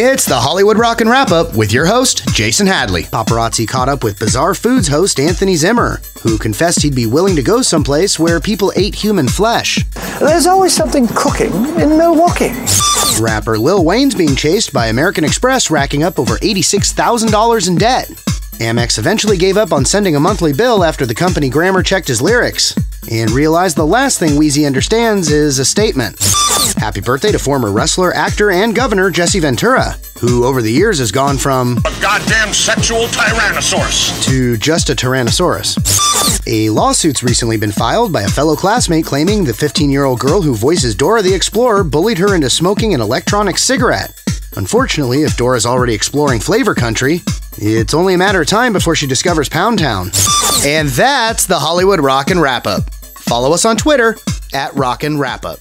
It's the Hollywood Rockin' Wrap Up with your host, Jason Hadley. Paparazzi caught up with Bizarre Foods host Anthony Zimmern, who confessed he'd be willing to go someplace where people ate human flesh. There's always something cooking in Milwaukee. Rapper Lil Wayne's being chased by American Express, racking up over $86,000 in debt. Amex eventually gave up on sending a monthly bill after the company grammar checked his lyrics and realize the last thing Weezy understands is a statement. Happy birthday to former wrestler, actor, and governor Jesse Ventura, who over the years has gone from a goddamn sexual tyrannosaurus to just a tyrannosaurus. A lawsuit's recently been filed by a fellow classmate claiming the 15 year old girl who voices Dora the Explorer bullied her into smoking an electronic cigarette. Unfortunately, if Dora's already exploring flavor country, it's only a matter of time before she discovers Pound Town. And that's the Hollywood Rockin' Wrap Up. Follow us on Twitter at Rockin' Wrap Up.